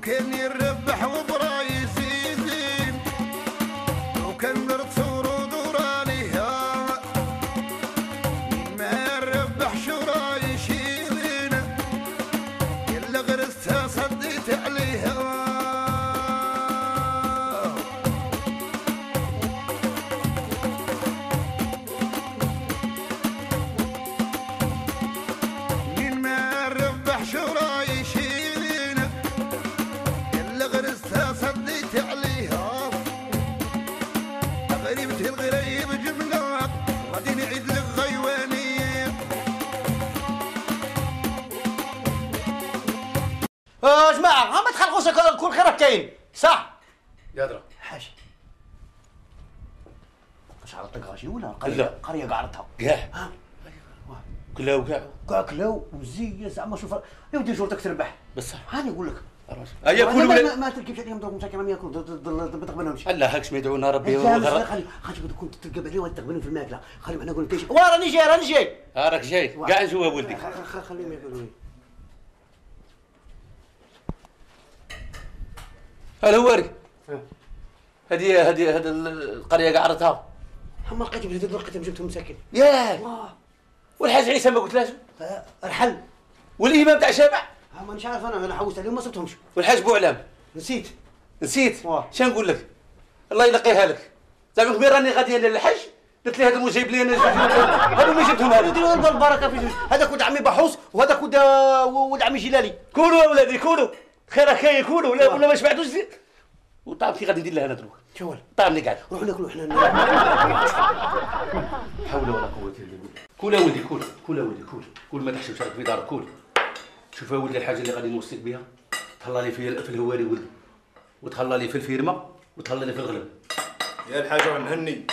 لو كان يربح وبرا كلها وكاع كاع. كلاو وزية زعما شوف يا ودي جورتك تربح. بصح. هاني نقول لك. هيا ما- كل ما- ولا ما- ما تركبش عليهم دوك مساكن ما يأكلوا ما تقبلهمش لا هاكش ما يدعونا ربي خلي خلي بدك كنت تركب عليه وانت تقبلهم في الماكله خليهم أنا نقول لك إيش. راني جاي راني جاي. راك جاي. كاع جوا ولدي خليهم يقولوا لي. الهواري هذه هذه هذه القرية كاع عرفتها أما لقيت بلاد لقيتهم جبتهم مساكن ياه. والحاج عيسى ما قلتلاش آه، الحل. والإمام تاع شابع؟ مانيش عارف أنا أنا حوست عليهم ما صبتهمش. والحاج بوعلام؟ نسيت. نسيت. شنو نقول لك؟ الله يلقيها لك. زعما كبير راني غادي أنا للحج قلت لي هذا مو جايب لي أنا. هذا ما جبتهم هذا ديروا البركة في جوج. هذاك ولد عمي بحوس وهذاك ولد ولد عمي جلالي. كونوا يا ولادي كونوا. خير خير كونوا. ولا ولا ما شبعتوش وطعم كي غادي ندير لها أنا دروك؟ شوال طعمني قاعد. نروح ناكلوا حنا. حول ولا بالله كول يا ولدي كول كول يا ولدي كول كول ما تحشمش راك في دارك كول شوف يا ولدي الحاجة اللي غادي نوصيك بها تهلا لي في في الهواري ولدي. وتهلا لي في الفيرما وتهلا لي في الغلب. يا الحاج مهني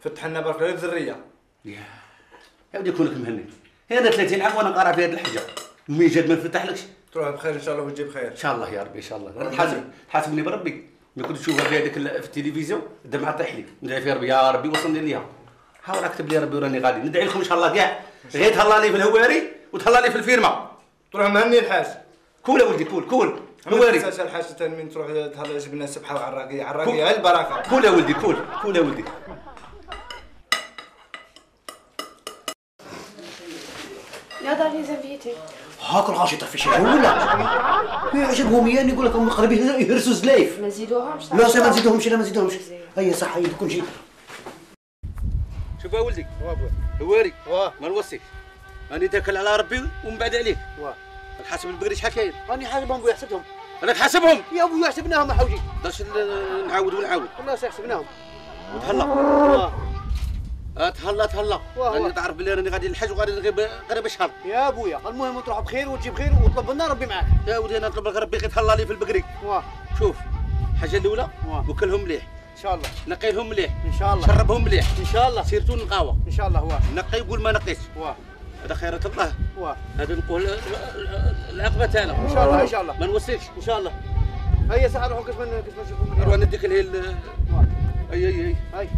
فتح لنا برك الذرية. يا. يا ودي كونك مهني. أنا 30 عام وأنا قارع في هذه الحاجة مي جاد ما نفتحلكش تروح بخير إن شاء الله وتجيب خير. إن شاء الله يا ربي إن شاء الله. تحاسب تحاسبني بربي. ما كنت تشوفها في هذيك في التلفزيون. الدمعة طيح لي ندعي في ربي. يا ربي وصلني ليها. حاول اكتب لي ربي وراني غادي؟ ندعي لكم إن شاء الله كاع. غير تهلا لي في الهواري وتهلا لي في ال ferme. تروح مهني الحاج. كول يا ولدي كول كول. ما هواري تنساش الحاج ثاني من تروح تهلا جبنا السبحة وعراقيه عراقية هاي البركة. كول يا ولدي كول. كول يا ولدي. Ja, dans les invités. هاك الغاشي طفي شي ولا؟ يعجبهم يعني يقول لك هم قريب يهرسوا زلايف. ما نزيدوهمش لا ما نزيدوهمش لا ما نزيدوهمش هيا صح هيا كل شيء شوف يا ولدي هواري ما نوصيك راني تاكل على ربي ومن بعد عليك واه الحاسب البقري شحال كاين؟ راني حاسبهم بويا حسبتهم. أنا تحاسبهم. يا أبويا حسبناهم حوجي. ن- نعاود ونعاود. والله سي حسبناهم. وتهلا. آه، تهلا تهلا. راني تعرف بلي راني غادي للحج وغادي نغيب قريب شهر يا أبويا المهم تروح بخير وتجيب خير وطلب لنا ربي معاك. يا ودي أنا نطلب لك ربي غير تهلا لي في البقري. واه شوف الحاجة الأولى. وكلهم مليح. ان شاء الله نقي لهم مليح ان شاء الله شربهم مليح ان شاء الله سيرتو نقاوه ان شاء الله واه نقي وقول ما نقيتش واه هذا خيرة الله. واه هذا نقول العقبه تاعنا ان شاء الله ان شاء الله ما نوصيكش ان شاء الله هيا صح نروحوا كيف ما نشوفوا نروح نديك لهي ال- واه. أي أي أي. هاي.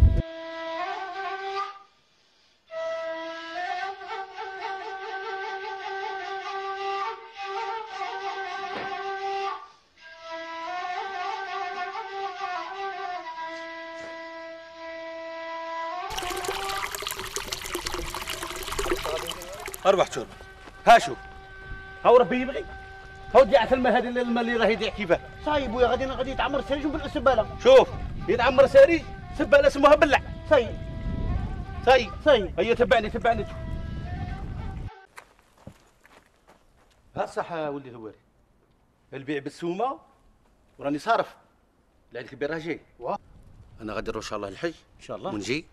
أربع شهور ها شوف هاو ربي يبغي. هاو ديعة الماء هذه الماء اللي راه يديع كيفاه صاي ابويا غادي غادي يتعمر السريج بالسباله شوف. يتعمر ساري سبالة اسمها بلع. صاي صاي صاي هيا تبعني تبعني. ها صح يا ولدي الهواري البيع بالسومة وراني صارف. العيد الكبير راه جاي. أنا غادي نروح إن شاء الله الحج إن شاء الله. ونجي.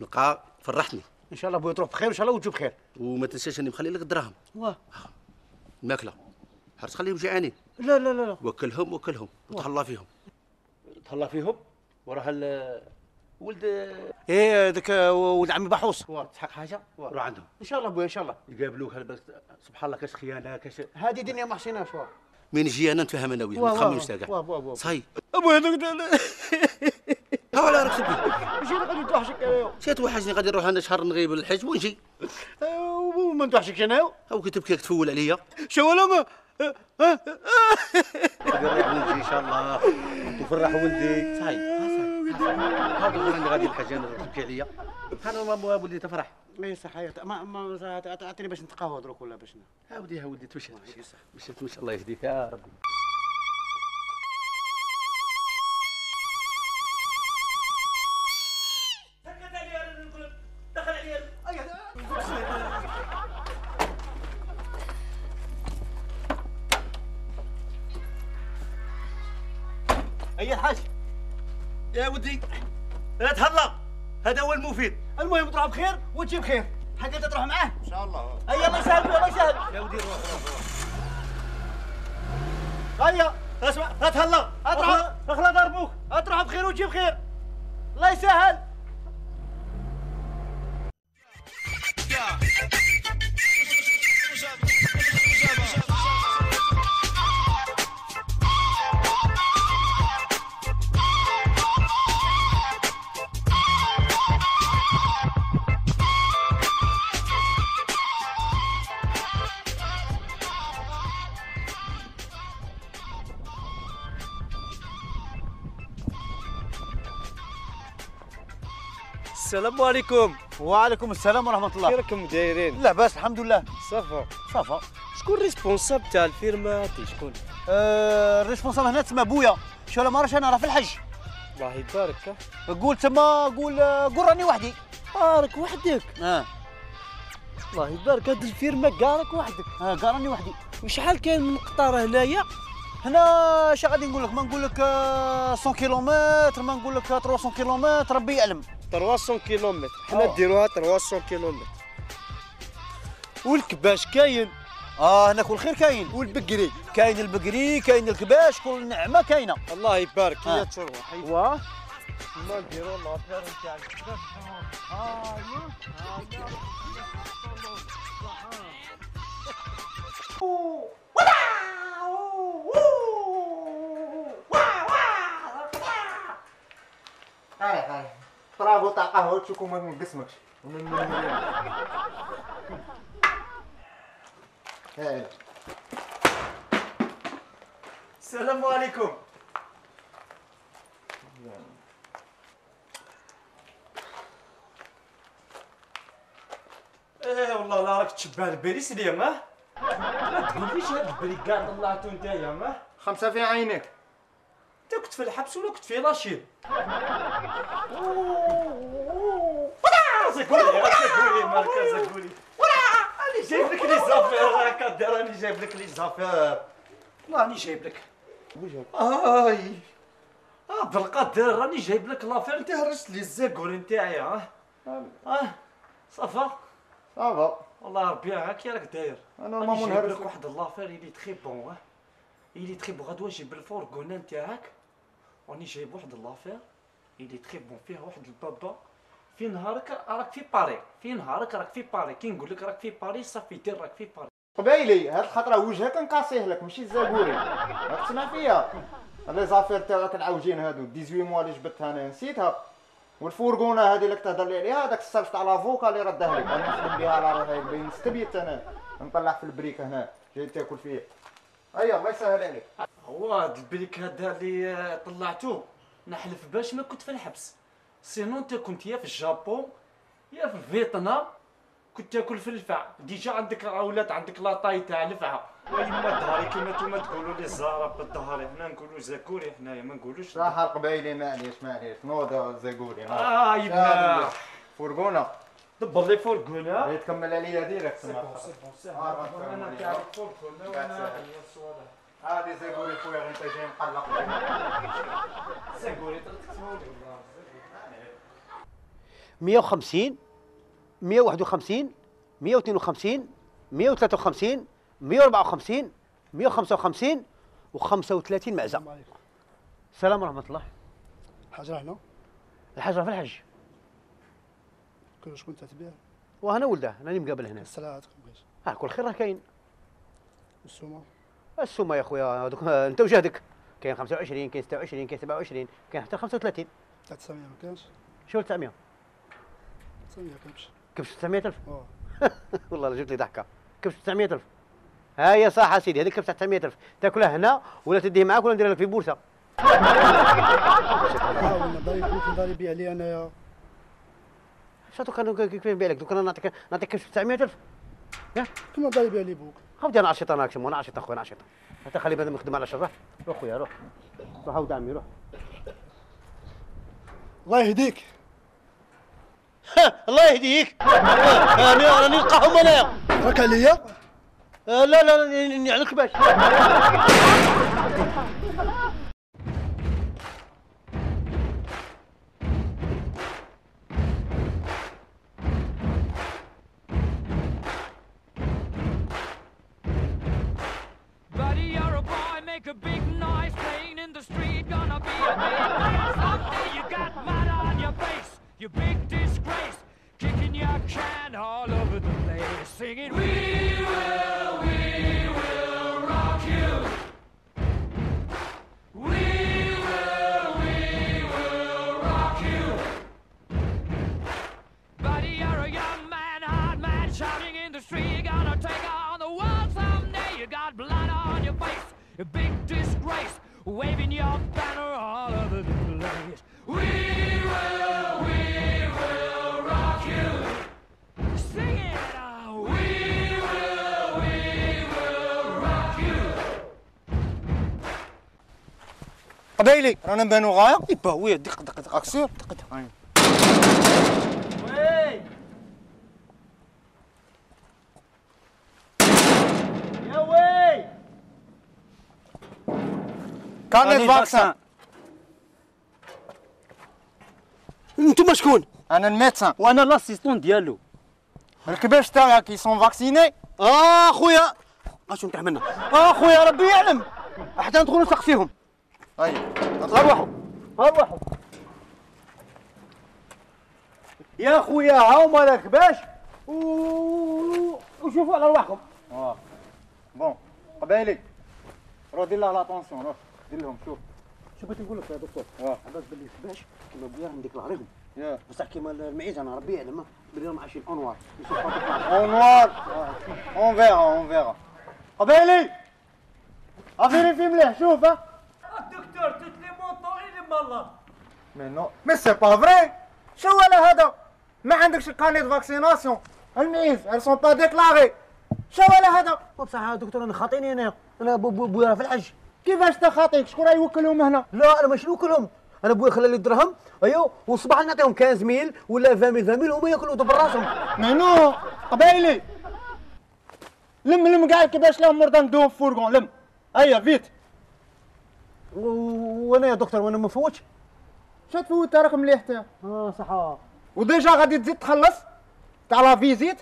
نلقى فرحتني إن شاء الله بويا تروح بخير وان شاء الله وتجي بخير. وما تنساش أني مخلي لك الدراهم واه. الماكله حرص خليهم جيعانين لا لا لا لا. وكلهم وكلهم. وتهلا فيهم. تهلا فيهم؟ وراه ال- ولد إيه ذاك ولد عمي بحوص. تحق حاجة؟ روح عندهم. إن شاء الله بويا إن شاء الله. يقابلوك سبحان الله كاش خيانة كاش هذه دنيا ما حسيناش واه. من جي أنا نتفاهم أنا وياه ما تخممش كاع. صاي ابويا هذاك ها ولا راك ماشي أنا غادي نتوحشك انايا شي توحشني غادي نروح أنا شهر نغيب الحج ونجي وما نتوحشكش انايا أو كي تبكي تفول عليا. شو ولا ما نروح ونجي إن شاء الله. وفرح ولدي. صاي هذا هو اللي غادي الحاجة أنا تبكي عليا. أنا ما ولدي تفرح. إيه صح ما ما أعطيني باش نتقهوى دروك ولا باش ها ودي ها ودي تمشي تمشي مشيت تمشي الله يهديك يا ربي. أي الحاج يا ودي لا تهلا هذا هو المفيد. المهم تروح بخير وتجي بخير. حقيقة تروح معاه؟ إن شاء الله. هيا الله يسهل الله يسهل يا ودي روح هيا أسمع لا تهلا أطرح اخلا ضربوك. أطرح بخير وتجي بخير. الله يسهل السلام عليكم. وعليكم السلام ورحمة الله. راكم دايرين؟ لا باس الحمد لله. ça va. ça va. شكون responsable تاع ال ferme؟ تي شكون؟ آه ال responsable هنا تسمى بويا. شو ما راش أنا راه في الحج. الله يبارك. قول تما قول آه، قول راني وحدي. راك وحدك. أه. الله يبارك. هاد ال ferme كاع راك وحدك. أه قال راني وحدي. وشحال كاين من قطار هنايا؟ هنا اش غادي نقول لك؟ ما نقول لك آه، 100 كيلومتر ما نقول لك 300 كيلومتر ربي يعلم. 300 كيلومتر حنا آه. ديروها 300 كيلومتر والكباش كاين آه هنا كل خير كاين والبقري كاين البقري كاين الكباش كل نعمه كاينة الله يبارك آه. يا تروح واه ما نديرو لافير تاع الكباش هاي هاي طرابو تاع قهوه تشوفوا ما نقسمكش السلام عليكم. إيه والله لا راك تشبه البريس ليا ما ما تقوليش هاد البريكاد طلعتو نتايا ما خمسة في عينك. كنت في الحبس ولا كنت في لاشين. زقولي زقولي مالك زقولي راني جايب لك لي زافير راك دير راني جايب لك لي زافير راني جايب لك. آي. آه بالقدر راني جايب لك لافير أنت هرست لي الزقول نتاعي آه. آه صافا. صافا. والله ربي هاك راك داير. أنا راني ما جايب منهرس لك واحد لافير اللي تخي بون آه. اللي تخي بون غدوة جيب الفورغون نتاعك. راني جايب واحد لافير. اللي تخي بون فيها واحد البابا. في نهارك راك في باري في نهارك راك في باري كي نقول لك راك في باري صافي دير راك في باري قبايلي هاد الخطرة وجهك نقاسيه لك ماشي الزاقوري راك تسمع فيا. لي زافير تاعك العوجين هادو. 18 موا اللي جبتها أنا نسيتها. والفورغونه هذه اللي تهضر لي عليها هذاك الصرف تاع لافوكا اللي ردها لك أنا نخدم بها على روحي بين استبيت أنا. نطلع في البريك هنا. جاي تاكل فيه. هيا الله يسهل عليك. هو هاد البريك هذا اللي آه، طلعتوه نحلف باش ما كنت في الحبس. سينو انت كنت يا في الجابون يا في فيتنام كنت تاكل في الفع ديجا عندك أولاد عندك لاطاي تاع الفعه ويما دهاري كيما نتوما تقولوا لي زهرة بالدهاري حنا نقولوا زاكوري حنايا ما نقولوش صح القبايلي معليش معليش. نوض زاقوري نوض. آه يبنا فورغونه دبر لي فوركونا بغيت تكمل عليا ديريكت سي بون سي بون سي بون أنا آه. فوركونا بعد وأنا سهل. هي الصوالح. هذه زاقوري خويا انت جاي مقلق زاكوري تكتبوا لي والله 150 151 152 153 154 155 و35 معزه السلام عليكم. السلام ورحمة الله. حاجة هنا الحاجة في الحج. كل شكون تتبيع وهنا ولده راني مقابل هنا. السلعات بغيت ها كل خير راه كاين السومة. السومة يا خويا هذوك أنت وجهدك. كاين 25 كاين 26 كاين 27 كاين حتى 35 900 ما كانش شو 900 900 كبش. كبش 900000 آه والله لا جبت لي ضحكة. كبش 900000 ها هي صح سيدي هذيك كبش 900000 تاكلها هنا ولا تديه معاك ولا ندير لك في بورصة. حاولنا ضاري كنت ضاري بيع لي أنايا. شاتو كان كيف نبيع لك؟ دوك أنا نعطيك نعطيك كبش 900000 كما ضاري بيع لي بوك. خاوتي أنا عشيط أنا اكشم وأنا عشيط اخويا أنا عشيط حتى خلي بنادم يخدم على شر روح خويا روح. روح عاود عمي روح. الله يهديك. الله يهديك. راني راني نلقاهم انايا راك عليا؟ آه، لا لا لا يعني الكباش قبايلي رانا نبانو غاية. يبا ويا دق دق دق اكسير وي يا وي كان فاكسان أنتم شكون؟ أنا الميدسان وأنا لاسيستون ديالو. الكباش تاعك كي سون فاكسيني آه خويا اشو نتاع منا آه خويا ربي يعلم. حتى ندخلوا نسق فيهم اي ارواحوا ارواحوا يا خويا هاهما الكباش و... وشوفوا على ارواحكم بون قبايلي روح دير له لاتونسيون روح دير لهم شوف. شو بغيت نقول لك يا دكتور؟ واه. عباس باللي الكباش كيما بويا نديكلا عليهم يا. بصح كيما المعيز أنا ربي يعلم باللي راهم عايشين انوار اون نوار اون فيغا اون فيغا قبايلي افيريفي مليح شوف ها. الدكتور مالا مي نو مي سي با فري شو ولا هذا؟ ما عندكش دو فاكسيناسيون المعيز elles sont pas déclarées. شو ولا هذا؟ بصح يا دكتور أنا خاطيني أنا. أنا بو- بو- بويا راه في الحج. كيفاش تخاطيك شكون راه يوكلهم هنا؟ لا أنا ماشي نوكلهم أنا بويا خلى لي الدرهم ايوا والصباح نعطيهم 15000 ولا 20000 20000 هما ياكلوا دبر راسهم. مي نو قبايلي لم لم كاع كيفاش لهم مرضى ندوهم في فورغون؟ لم. هيا فيت. و- وأنا يا دكتور وأنا ما نفوتش شو تفوت؟ راك مليح تا. آه صح وديجا غادي تزيد تخلص تاع لا فيزيت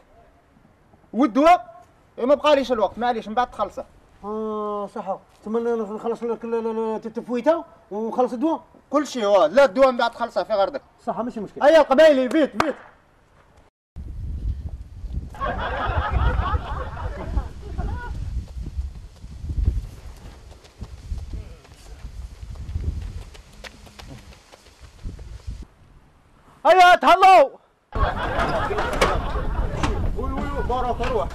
والدواء إيه ما بقاليش الوقت معليش من بعد تخلصه آه صح ثم نخلص لك ال- ال- ال- التفويته ونخلص الدواء. كل شيء واه لا الدواء من بعد تخلصه في غردك. صح ماشي مشكل هيا القبايلي فيت فيت هيا تهلاو. وي وي بارك روح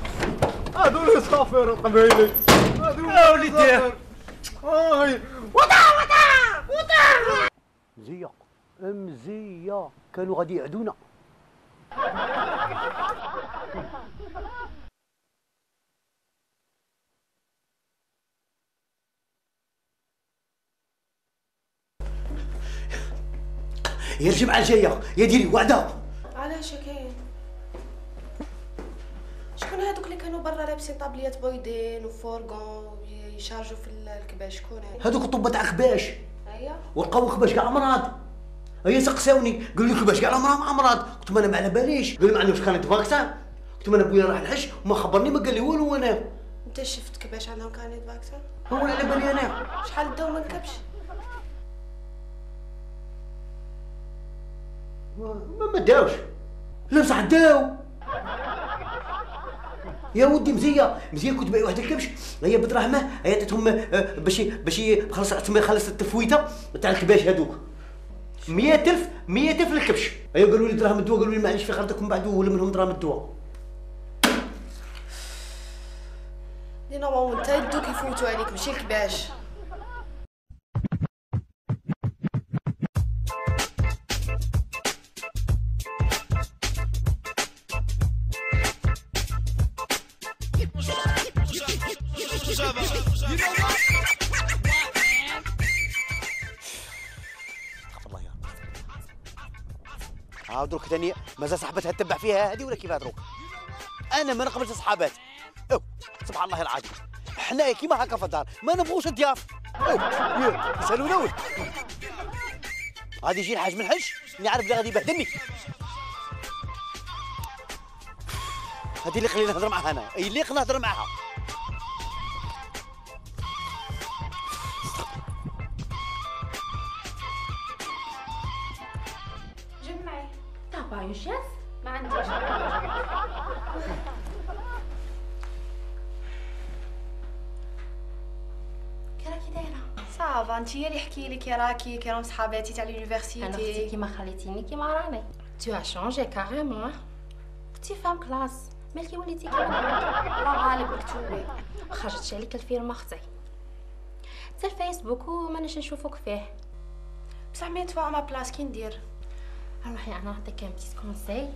يا وليدي هاي مزيه مزيه كانوا غادي يعدونا. هي الجمعة الجاية يا ديري وعدة. علاش كاين شكون هادوك اللي كانوا برا لابسين طابليات بويدين وفورغون يشارجوا في ال- الكباش؟ شكون هاد هذوك الطبة تاع خباش هيا. ولقاو خباش كاع مرض هي سقساوني. قالوا لي كيفاش كاع الأمراض مع أمراض. قلت لهم أنا ما على باليش. قالوا لي ما عندهمش كانت فاكسان قلت أنا بويا راح الحج وما خبرني ما قال لي والو أنا. أنت شفت كيفاش عندهم كانت فاكسان هو على بالي أنا. شحال داو ما نكبش؟ ما ما داوش. لا بصح داو يا ودي مزية. مزية كنت بايع واحد الكبش. هي بدراهمه هي عطيتهم آه، باش باش خلص تسمى خلص التفويتة تاع الكباش هذوك 100000 100000 للكبش. هي قالوا لي دراهم الدواء. قالوا لي معليش في خاطركم بعد ولا منهم دراهم الدواء. دي نورمالمون انت يدوك يفوتوا عليك ماشي الكباش. ها دروك ثاني مازال صاحبتها تتبع فيها هذه ولا كيف دروك؟ أنا ما نقبلش صحابات أو سبحان الله العظيم. حنايا كيما هكا في الدار. ما نبغوش الضياف. أو يا يسالونا ول غادي يجي الحاج من الحج نعرف بلي غادي يبهدلني هذه اللي خليني نهضر معها أنا. اللي خليني نهضر معها انت هي اللي حكي لك يا راكي كي راهم صحاباتي تاع أنا أختي لونيفرسيتي كيما خليتيني كيما راني. تو as changé carrément. كنتي فام كلاس مالكي وليتي كيما الله غالب مكتوبه خرجت عليك الفيرما أختي. حتى الفيسبوك وماناش نشوفوك فيه. بصح مي توا ما بلاص كي ندير؟ روحي أنا نعطيك ان بتيت كونساي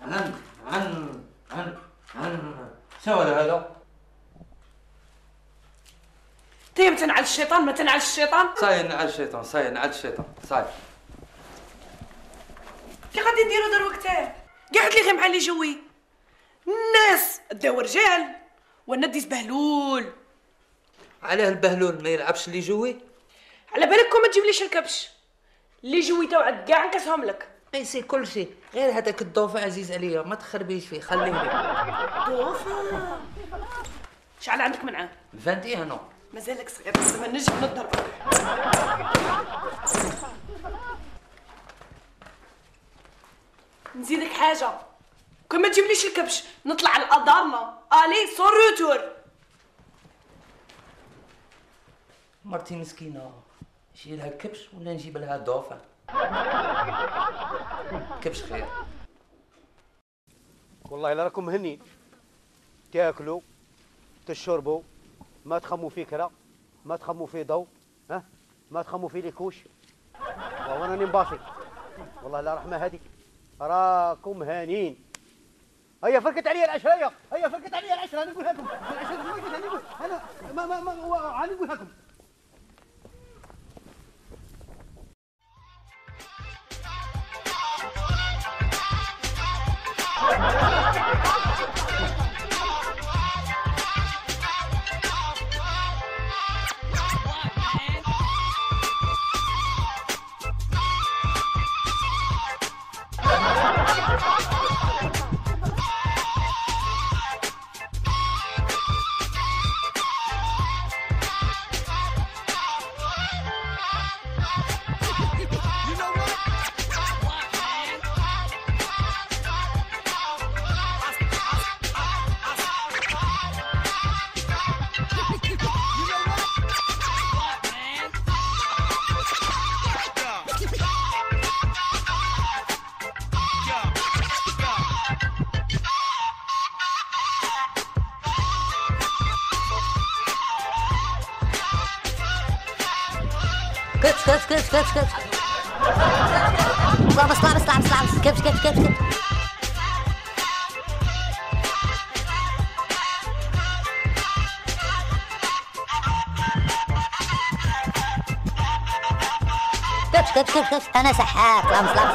عن عن عن عن شنو هذا هذا؟ تيم تنعل الشيطان ما تنعل الشيطان؟ صاير نعل الشيطان صاير نعل الشيطان صاير كي غادي نديرو دروكتي قاعد لي غير مع اللي جوي. الناس داو رجال وأنا ديت بهلول. علاه البهلول ما يلعبش اللي جوي؟ على بالكم ما تجيبليش الكبش. اللي جوي توعد كاع نكسهم لك. يصير كل شيء. غير هذاك الضوفة عزيز عليا ما تخربيش فيه خليه. لي دوفا شحال عندك من عام 21 مازالك صغير بس ما نجم نضربك نزيدك حاجة. كون ما تجيبليش الكبش نطلع على دارنا aller sans retour. مرتي مسكينة. نشيل لها كبش ولا نجيب لها ضوفة كبش خير. والله لا راكم مهنين تاكلوا تشربوا. ما تخموا في كرا ما تخموا في ضوء ها؟ ما تخموا في ليكوش. وأنا نباصي والله لا رحمة هذه راكم هانين. هيا فركت عليا العشاء هيا. هيا فركت عليا العشاء أنا نقولها لكم العشاء فركت عليا أنا ما ما ما أنا نقولها لكم skips, skips. Slava, slava, slava, slava, skip, skip, skip, skip. Skips, skips, skips, skips. أنا سحاق. سلام, سلام,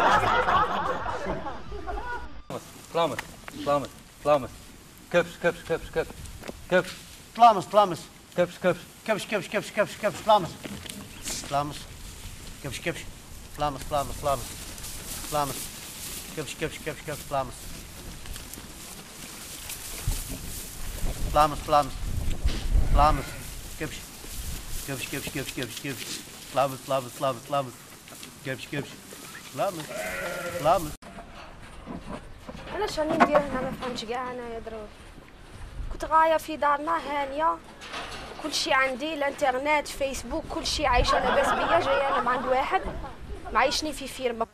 سلام, سلام. Slamus, slamus, Cups, cups, cups, cups. Cups. Slamus, slamus. Cups, cups. Cups, cups, cups, cups, cups, slamus. Slamus. كبش كبش. فلامس فلامس فلامس. فلامس. كبش كبش كبش كبش فلامس. فلامس فلامس. فلامس. كبش. كبش كبش كبش كبش كبش. فلامس فلامس فلامس فلامس. كبش كبش. فلامس. فلامس. أنا شنو ندير؟ هنا ما فهمتش كاع أنا يا دروي كنت غاية في دارنا هانية. كل شيء عندي الانترنت فيسبوك كل شيء عايشة لاباس بيا جاية أنا عند واحد. معيشني في فيرما.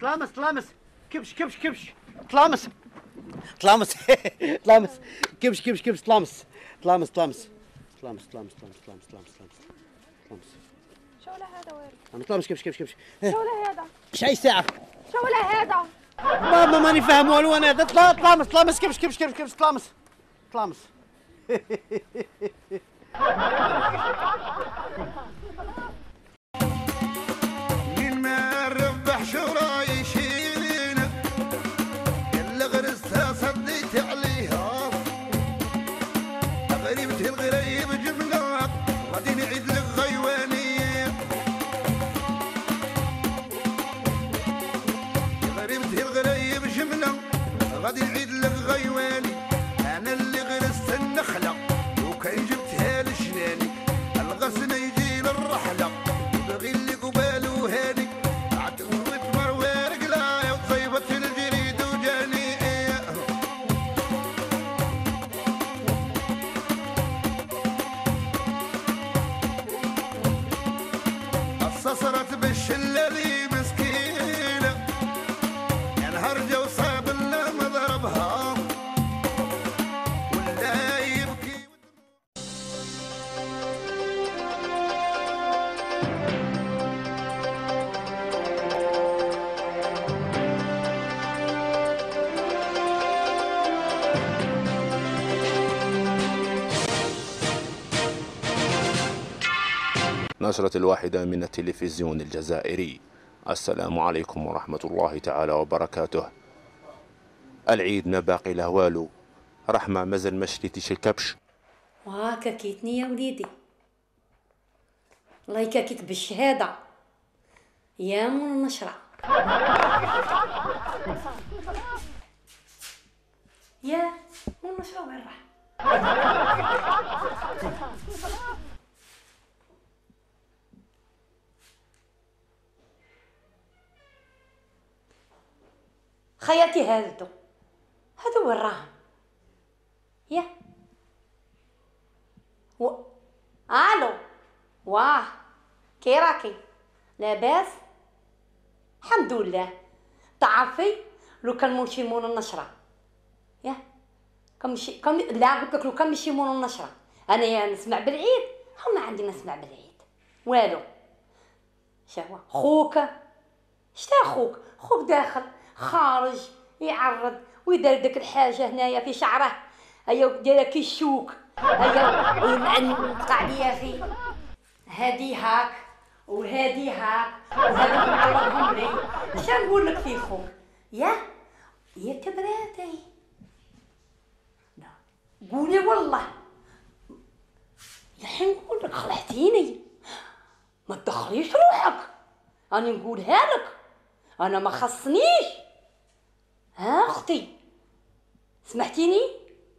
طلامس طلامس كبش كبش كبش. طلامس طلامس طلامس كبش كبش كبش طلامس طلامس طلامس طلامس طلامس طلامس طلامس طلامس طلامس شو ولا هذا وين؟ أنا طلامس كبش كبش كبش. شو ولا هذا؟ شاي ساعة. شو ولا هذا؟ ماما ماني فاهم والو أنا. هذا طلا- طلامس طلامس كبش كبش كبش كبش طلامس طلامس غريب تهب غريب جبن نشرة الواحدة من التلفزيون الجزائري. السلام عليكم ورحمة الله تعالى وبركاته. العيد ما باقي له والو رحمة مازال ما شريتيش الكبش وهاكا كيتني يا وليدي. الله يكاكيك بالشهادة. يا من النشرة. يا من النشرة وين راح؟ خياتي هادو هادو وين راهم؟ يا. و... ألو. واه. كي راكي؟ لاباس؟ الحمد لله. تعرفي؟ لو كان مشي مون النشرة. يا. كم شي كم لا قلت لك لو كان مشي مون النشرة. أنا يا نسمع بالعيد. هم ما عندي نسمع بالعيد. والو. شهوة. خوك. شتا خوك؟ خوك داخل. خارج يعرض ويدير ديك الحاجة هنايا في شعره. هيا دايره كي الشوك هيا وينقطع لي يا أخي هادي هاك وهادي هاك وهذوك معرضهم لي اش نقول لك في خوك يا يا كبراتي. قولي والله. الحين نقول لك خلعتيني. ما تدخليش روحك. أنا نقولها لك. أنا ما خصنيش. ها أختي؟ سمعتيني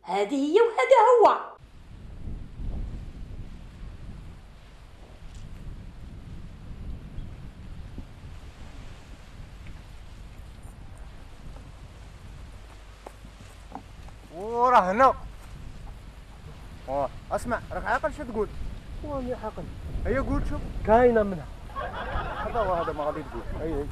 هذه هي وهذا هو. وراه هنا. أسمع راك عاقل؟ شو تقول؟ واني عاقل. هيا قول شوف كاينة منها. هذا هو هذا ما غادي تقول. أي أي.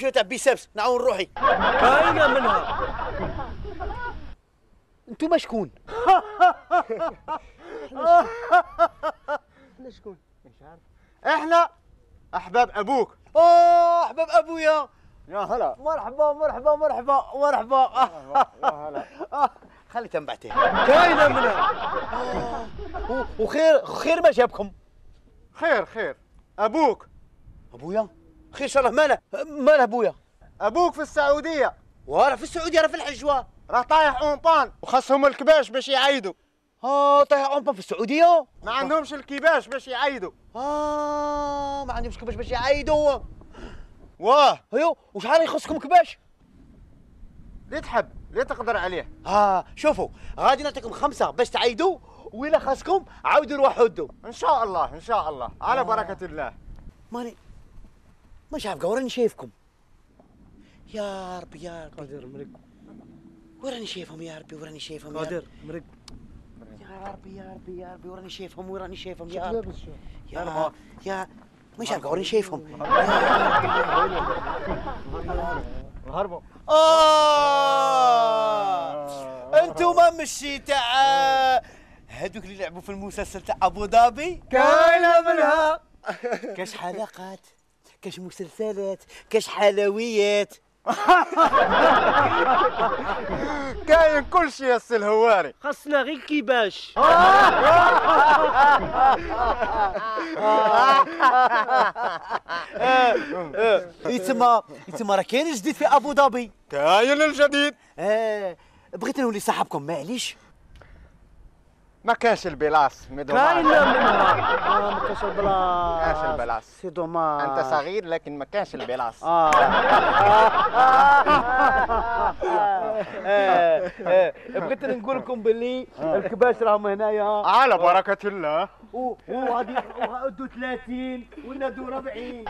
تاع بيسبس نعاون روحي. كاينة منها. انتوما شكون إحنا شكون؟ مش عارف. إحنا أحباب أبوك. اوه أحباب أبويا. يا هلا. مرحبا مرحبا مرحبا مرحبا. يا هلا. خلي تنبعتين. كاينة منها. وخير خير ما جابكم. خير خير. أبوك. أبويا؟ خير شرف ماله؟ ماله أبويا؟ أبوك في السعودية. ورا في السعودية راه في الحجوة. راه طايح أونطان. وخصهم الكباش باش يعيدوا. آه طايح أونطان في السعودية؟ ما عندهمش الكباش باش يعيدوا. آه ما عندهمش كباش باش يعيدوا. واه. أيوه وشحال يخصكم كباش؟ اللي تحب اللي تقدر عليه. آه شوفوا غادي نعطيكم خمسة باش تعيدوا وإلا خاصكم عاودوا روحوا إن شاء الله إن شاء الله. على آه. بركة الله. ماني مش عارف وراني شايفكم. يا ربي يا ربي. قادر مرق وراني شايفهم يا ربي وراني شايفهم يا قادر ربي. مرق يا ربي يا ربي يا ربي وراني شايفهم وراني شايفهم يا ربي. لابس شوف يا يا مش عارف وراني شايفهم. هربوا. آه. انتوما مشي تاع هذوك اللي لعبوا في المسلسل تاع أبو ظبي؟ كاينة منها. كاش حلقات؟ كاش مسلسلات كاش حلويات. كاين كل شيء يا السي الهواري. خاصنا غير كيباش. يتسمى يتسمى راه كاين جديد في أبو ظبي. كاين الجديد. آه بغيت نولي صاحبكم معليش. ما كانش البلاص ميدو كاينة منها آه ما كاش البلاص كاش البلاص c'est dommage أنت صغير لكن ما كانش البلاص آه. آه، آه، بغيت نقول لكم باللي الكباش راهم هنايا. على بركة الله. و- وغادي وغادو 30 ونادو 40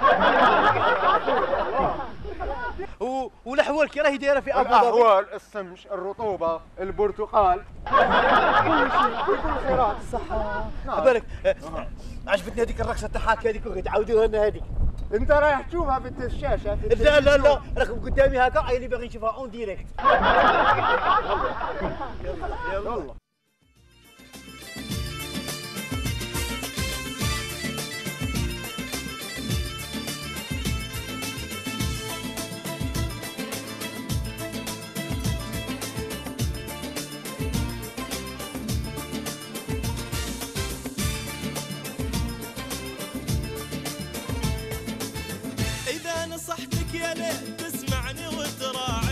و- والأحوال كي راهي دايرة في أبو ظبي. الأحوال السمش الرطوبة البرتقال. كل شيء كل خيرات صح بالك عجبتني هذيك الرقصة تاع حاك هذيك تعاودوها لنا هذيك. انت رايح تشوفها في الشاشة في لا لا لا. راكم قدامي هكا اللي باغي يشوفها en direct يلا. يا ليت تسمعني وتراعي.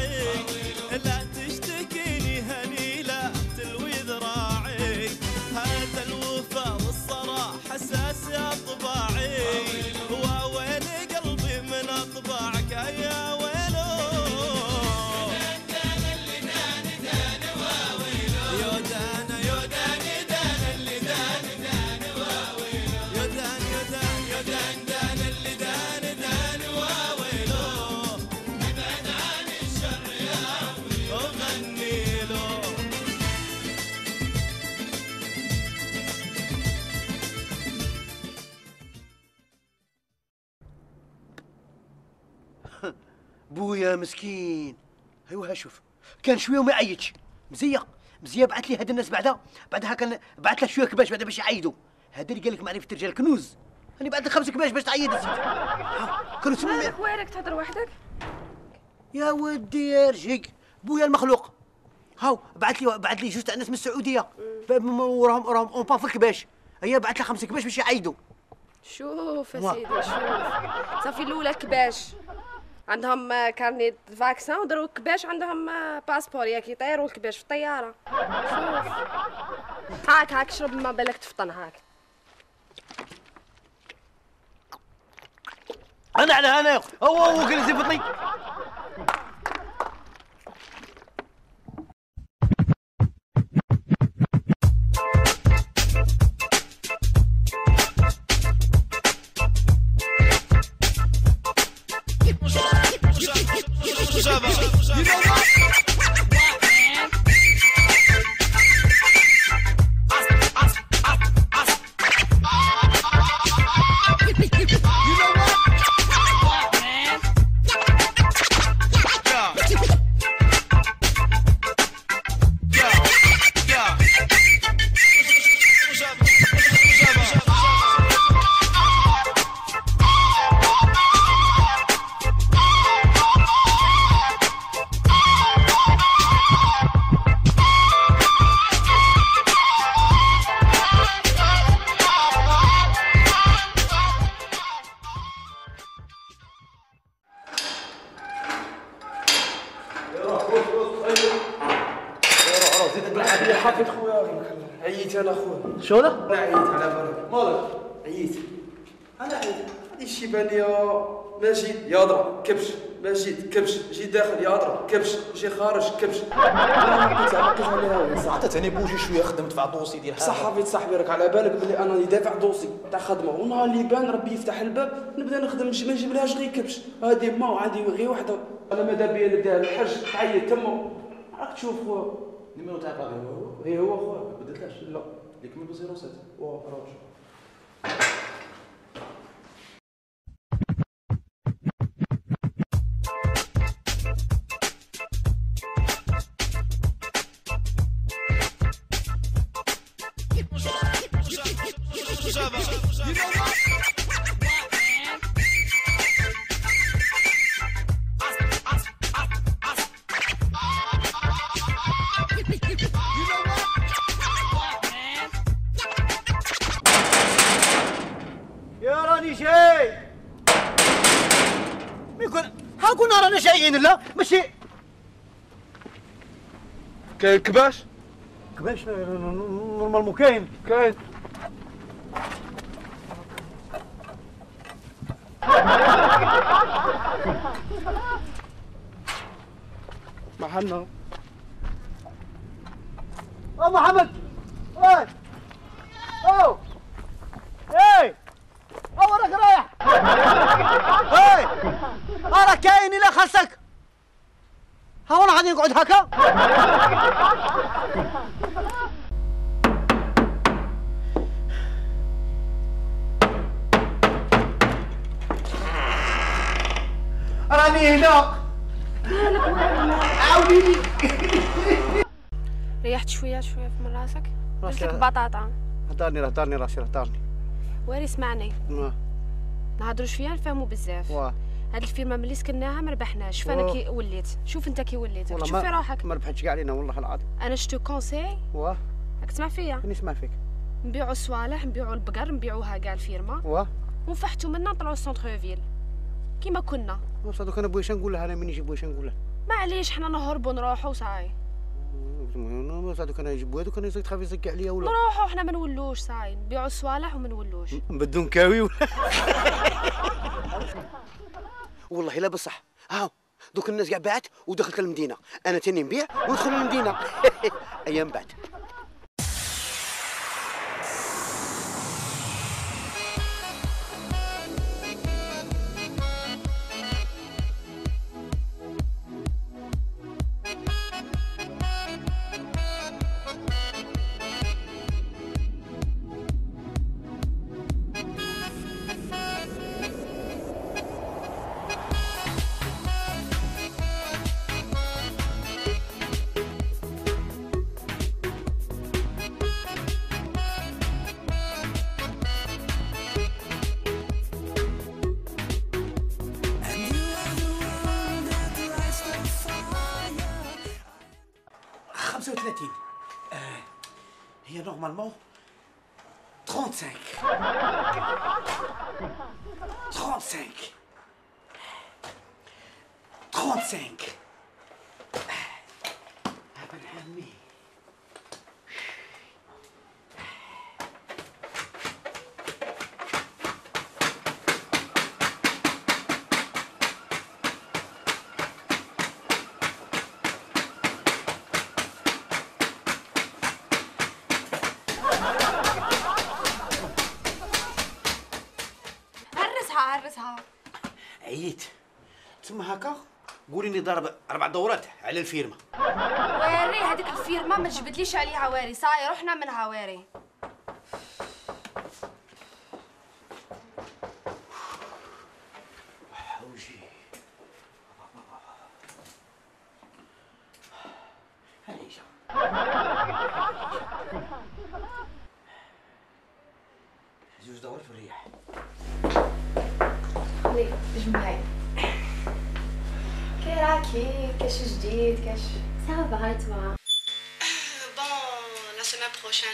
مسكين. ايوا شوف. كان شوية وما يعيطش. مزيه مزيه بعث لي هاد الناس بعدها بعدها كان بعث له شوية كباش بعدا باش يعيدوا. هذا اللي قال لك معرفة رجال كنوز. أنا بعث لك خمسه كباش باش تعيد الزيت ها، كانوا مالك وينك تهضر وحدك؟ يا ودي يا رجيق. بويا المخلوق. هاو بعث لي بعث لي جوج تاع الناس من السعودية. وراهم وراهم اون با في الكباش. هي بعث لها خمسه كباش باش يعيدوا. شوف يا وا. سيدي شوف. صافي الأولى كباش. عندهم carnet vaccin وداروا الكباش عندهم passeport ياك يطيروا الكباش في الطيارة. شوف. هاك هاك شرب ما بالك تفطن هاك. أنا على أنا هو هو جلس يفطني كبش جي خارج كبش. أنا كنت على كيف عليها صح. تاني بوجي شوية خدمت في عطوسي ديال صح حفيد صاحبي راك على بالك بلي أنا اللي دافع دوسي تاع خدمة. ونهار اللي بان ربي يفتح الباب نبدا نخدم ما نجيبلهاش غير كبش. هادي ما وعندي غير وحدة. أنا ماذا بيا نبدا الحج تعيط تما. راك تشوف خويا النيميرو تاع باغي. هو اي هو خويا ما بدلتلاش لا. اللي كمل ب 07 واه راجل كاين كباش كباش normalement كاين كاين محلنا آه محمد اي أو اي أو راك رايح اي راه كاين الا خاصك ها وأنا غادي نقعد هكا راني هنا عاوديني ريحت شوية شوية في من راسك. قلت لك بطاطا. هدرني راه هدرني راسي راه هدرني. واري اسمعني. واه نهضروش فيها نفهموا بزاف. واه. هاد الفيرما ملي سكناها ما ربحناش شوف أنا واه. كي وليت. شوف أنت كي وليت. تشوف في روحك. ما ربحتش كاع علينا والله العظيم. أنا je te conseille واه. راك تسمع فيا؟ راني نسمع فيك. نبيعوا الصوالح نبيعوا البقر نبيعوها كاع الفيرما. واه. ونفحتوا منا نطلعوا centre-ville كيما كنا. دوك أنا بغيت نقول لها أنا من يجي بغيت نقول لها معليش حنا نهربوا نروحوا صاي. بصح دوك أنا يجي بويا دوك أنا يزيد تخاف يزكي عليا ولا؟ نروحوا حنا ما نولوش صاي نبيعوا الصوالح وما نولوش. بدون كاوي ولا؟ والله لا بصح. ها دوك الناس كاع باعت ودخلت المدينة. أنا تاني نبيع وندخل المدينة. أيام بعد. آه، هي نورمالمون 35 35 35 ابن عمي هرسها هرسها عييت تما هكا قولي لي ضرب أربع دورات على الفيرما. واري هذيك الفيرما ما تجبدليش عليها واري صاي رحنا منها واري سيمين بروشين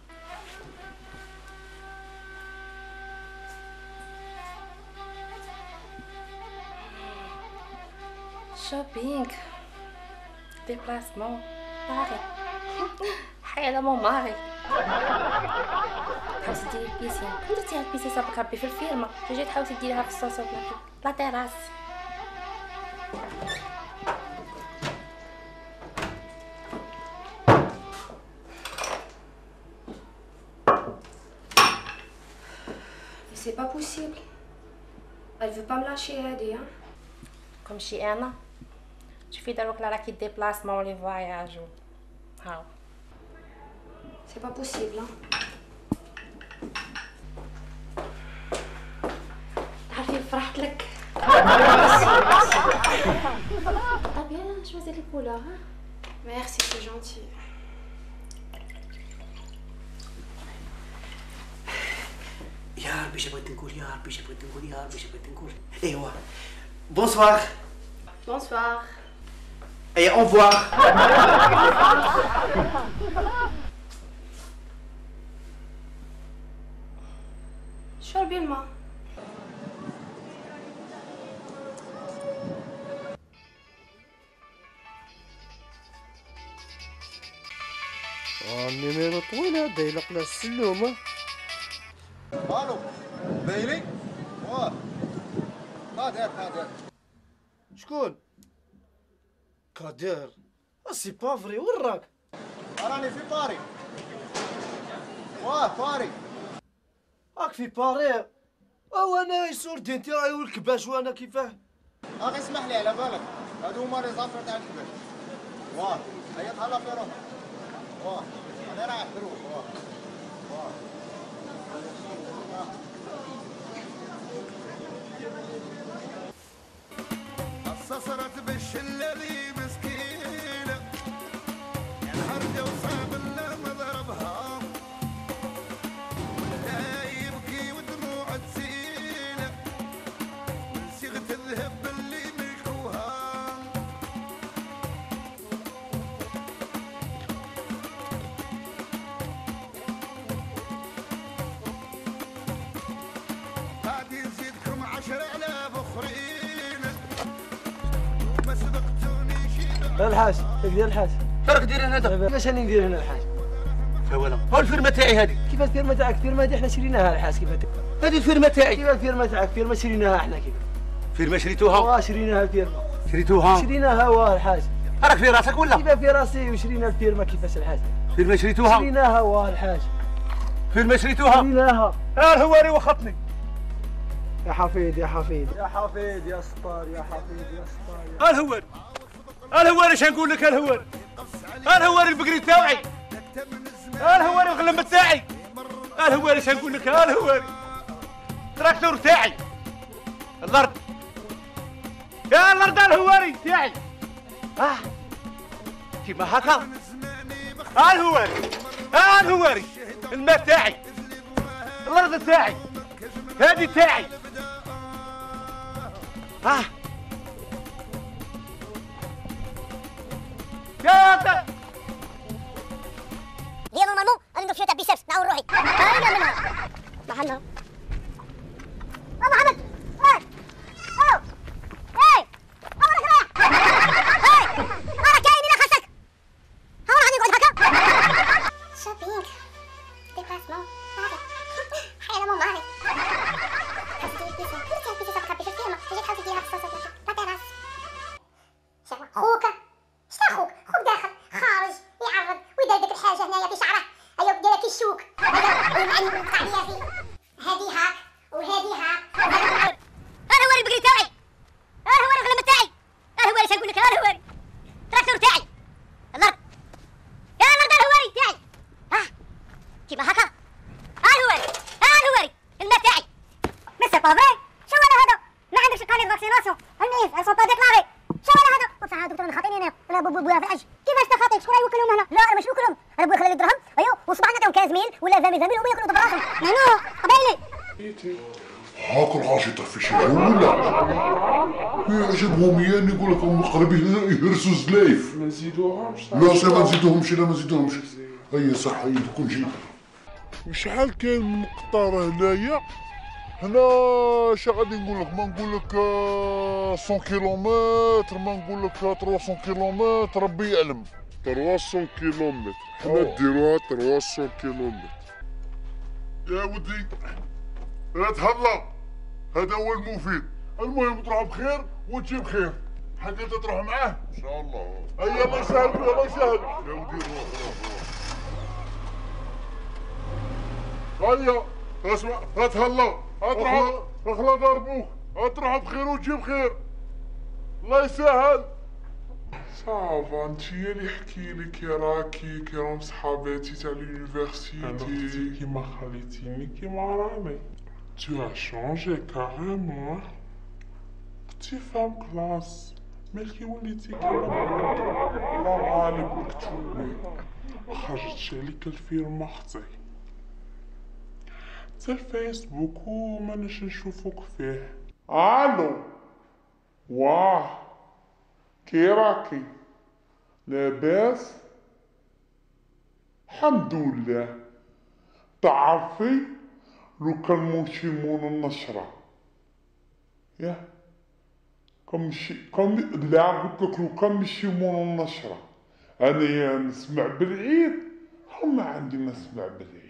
shopping déplacement ماري حي على مو ماري تحوسي ديري بيسين كنت درتيها البيسين صافك ربي في الفيرما تجي تحوسي ديريها في الصوصو لا تيراس C'est pas possible. Elle veut pas me lâcher هادي hein. كوم شي انا شوفي دروك لا راكي ديبلاسمون لي فواياج و هاو C'est pas possible hein. عارفين فرحت لك طب يلا شوزي لي كولور ها Merci, c'est gentil. يا ربي إيش بغيت نقول يا ربي إيش بغيت نقول يا ربي إيش بغيت نقول ايوا bonsoir bonsoir et au revoir شربي الماء ال numéro طويل هذا يلق له السلومه ألو بيلي واه قادر قادر شكون قادر c'est pas vrai وين راك؟ راني في باري. واه باري. راك في باري؟ أو أنا يسول دين تاعي والكباش وأنا كيفاه؟ أخي اسمح لي على بالك. هادو هما les affaires تاع الكباش. واه هيا تهلا في روحك. واه أنا رايح دروب واه واه. صصرت بالشلة الحاج دير الحاج راك دير هنا دابا. كيفاش راني ندير هنا الحاج voilà هو الفيرما تاعي هذه كيف الفيرما تاعك؟ الفيرما دي إحنا شريناها الحاج كيف هذه الفيرما تاعي. كيف الفيرما تاعك؟ الفيرما شريناها إحنا كيف فيرما شريتوها؟ واه شريناها الفيرما. شريتوها؟ شريناها واه الحاج راك في راسك ولا؟ كيف في راسي وشرينا الفيرما كيفاش الحاج فيرما شريتوها؟ شريناها واه الحاج فيرما شريتوها؟ شريناها. ها الهواري وخطني. يا حفيد يا حفيد. يا حفيد يا ستار يا حفيد يا ستار. ها الهواري. الهواري اش نقول لك الهواري الهواري البقري تاعي الهواري الغلم تاعي. الهواري اش نقول لك الهواري تراكتور تاعي. الأرض. يا الأرض الهواري تاعي. آه. كيما هكا. الهواري الهواري الماء تاعي. الأرض تاعي. هادي تاعي. ها تا هي نورمالمون أنا ندير فيها بيسبس نعاون روحي. هاينا منها محلنا آه محمد. نزيدوهمش؟ لا سي ما نزيدوهمش لا ما نزيدوهمش. هيا صح هيا كل شيء. وشحال كاين من قطار هنايا؟ هنا اش غادي نقول لك ما نقول لك آه، 100 كيلومتر ما نقول لك آه، 300 كيلومتر ربي يعلم. 300 كيلومتر. حنا نديروها 300 كيلومتر. يا ودي لا تهلا. هذا هو المفيد. المهم تروح بخير وتجي بخير. حتى أنت تروح معاه إن شاء الله. هيا الله يسهل الله يسهل يا ودي روح روح هيا اسمع لا تهلا. تروح أخلا ضربوك تروح بخير وتجي بخير الله يسهل. صافا أنت هي اللي يحكي لك يا راكي كي راهم صحاباتي تاع لونيفرسيتي كيما خليتيني كيما Tu as changé carrément. كنتي فاهم كلاس مالكي وليتي الله غالب مكتوبي. خرجت عليك الفيلم أختي تاع الفيسبوك وماناش نشوفوك فيه. ألو؟ واه. كي راكي؟ لاباس؟ الحمد لله. تعرفي؟ لو كان موشيمون النشرة. يا كم شي كم لا قلت لك لو كان أنا يا نسمع بالعيد هما عندي نسمع بالعيد.